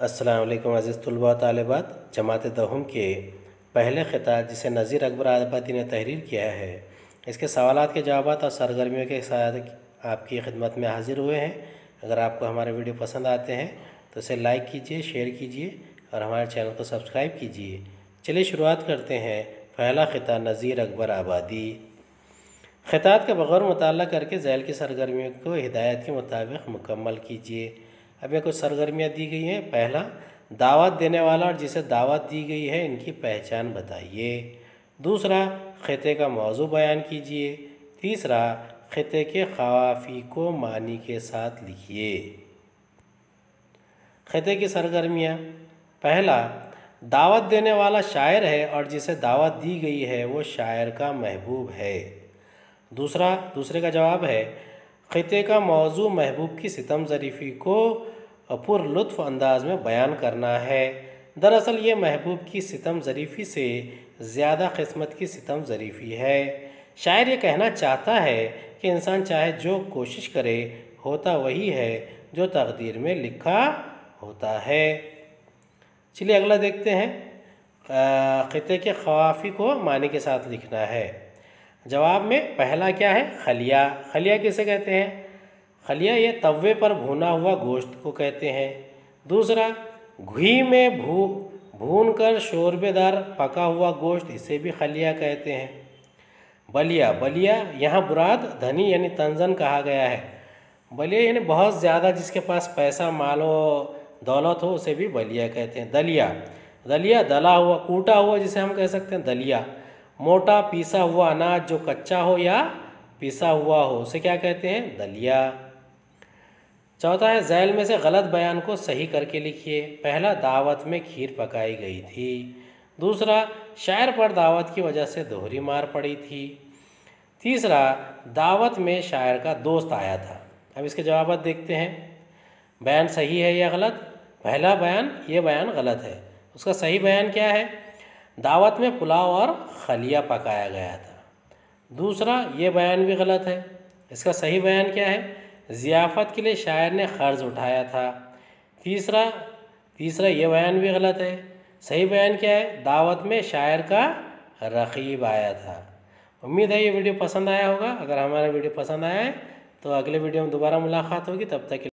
असलकम अज़ीज़ तलबा तालबात। जमात दहम के पहले ख़िताब जिसे नज़ीर अकबर आबादी ने तहरीर किया है, इसके सवाल के जवाब और सरगर्मियों के साथ आपकी खिदमत में हाज़िर हुए हैं। अगर आपको हमारे वीडियो पसंद आते हैं तो इसे लाइक कीजिए, शेयर कीजिए और हमारे चैनल को सब्सक्राइब कीजिए। चलिए शुरुआत करते हैं पहला ख़िता नज़ीर अकबर आबादी ख़ितात के बग़ौर मुताल करके जैल की सरगर्मियों को हिदायत के मुताबिक मुकम्मल कीजिए। अब कुछ सरगर्मियाँ दी गई हैं। पहला, दावत देने वाला और जिसे दावत दी गई है, इनकी पहचान बताइए। दूसरा, ख़त्े का मौजू बयान कीजिए। तीसरा, ख़त्े के खवाफी को मानी के साथ लिखिए। ख़त्े की सरगर्मियाँ। पहला, दावत देने वाला शायर है और जिसे दावत दी गई है, वो शायर का महबूब है। दूसरा, दूसरे का जवाब है, ख़त्े का मौजू महबूब की सितम ज़रीफ़ी को पुरलुत्फ़ अंदाज में बयान करना है। दरअसल ये महबूब की सितम ज़रीफ़ी से ज़्यादा किस्मत की सितम ज़रीफ़ी है। शायर ये कहना चाहता है कि इंसान चाहे जो कोशिश करे, होता वही है जो तकदीर में लिखा होता है। चलिए अगला देखते हैं। ख़त्े के खवाफी को मानी के साथ लिखना है। जवाब में पहला क्या है? खलिया। खलिया किसे कहते हैं? खलिया ये तवे पर भुना हुआ गोश्त को कहते हैं। दूसरा, घी में भू भून कर शोरबेदार पका हुआ गोश्त इसे भी खलिया कहते हैं। बलिया बलिया यहाँ बुराद, धनी यानी तंजन कहा गया है। बलिया यानी बहुत ज़्यादा जिसके पास पैसा, मालो, दौलत हो उसे भी बलिया कहते हैं। दलिया दलिया दला हुआ, कूटा हुआ जिसे हम कह सकते हैं, दलिया। मोटा, पीसा हुआ अनाज जो कच्चा हो या पिसा हुआ हो, उसे क्या कहते हैं? दलिया। चौथा है जैल में से गलत बयान को सही करके लिखिए। पहला, दावत में खीर पकाई गई थी। दूसरा, शायर पर दावत की वजह से दोहरी मार पड़ी थी। तीसरा, दावत में शायर का दोस्त आया था। अब इसके जवाब देखते हैं। बयान सही है या गलत? पहला बयान, ये बयान गलत है। उसका सही बयान क्या है? दावत में पुलाव और खलिया पकाया गया था। दूसरा, ये बयान भी गलत है। इसका सही बयान क्या है? ज़ियाफ़त के लिए शायर ने क़र्ज़ उठाया था। तीसरा तीसरा ये बयान भी गलत है। सही बयान क्या है? दावत में शायर का रकीब आया था। उम्मीद है ये वीडियो पसंद आया होगा। अगर हमारा वीडियो पसंद आया है तो अगले वीडियो में दोबारा मुलाकात होगी। तब तक